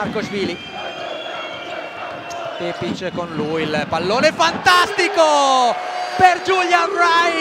Marco Svili Pepic con lui il pallone fantastico per Julian Wright